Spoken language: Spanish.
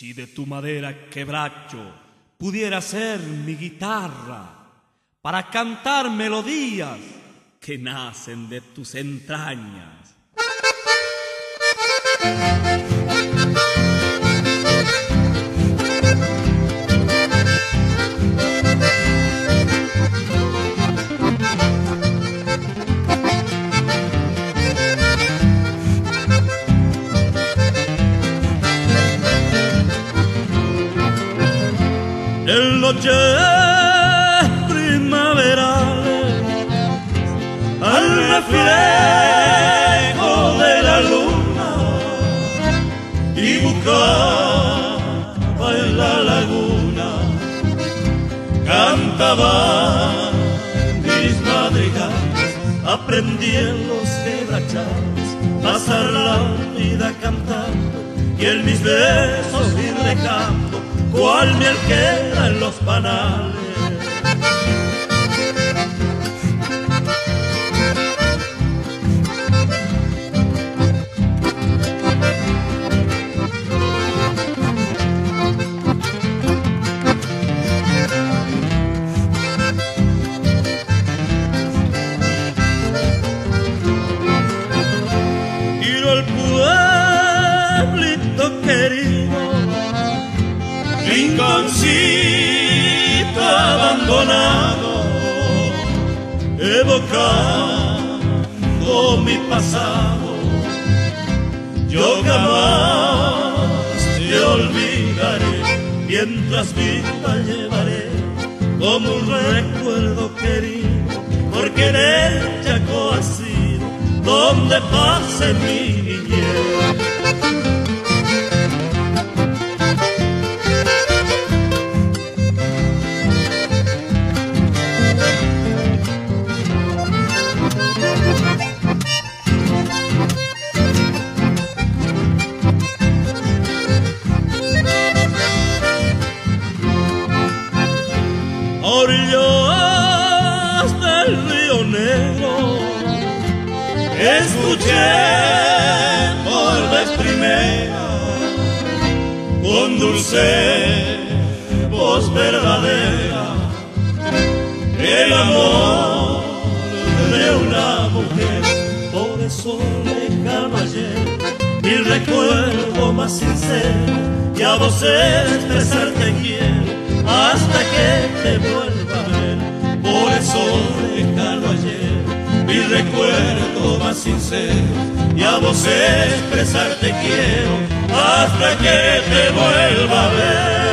Si de tu madera quebracho pudiera ser mi guitarra para cantar melodías que nacen de tus entrañas. En noches primaverales, al reflejo de la luna, y buscaba en la laguna, cantaba mis madrigales, aprendí en los quebrachados, pasar la vida cantando, y en mis besos ir dejando cual miel en los panales. El querido abandonado, evocando mi pasado. Yo jamás te olvidaré, mientras viva llevaré como un recuerdo querido, porque en el Chaco ha donde pase mi niñez. Orillas del río Negro, escuché por vez primera con dulce voz verdadera el amor de una mujer. Por eso lejano ayer mi recuerdo más sincero y a vos expresarte quiero hasta que te vuelva a ver. Por eso lejano ayer mi recuerdo más sincero y a vos expresarte quiero hasta que te vuelva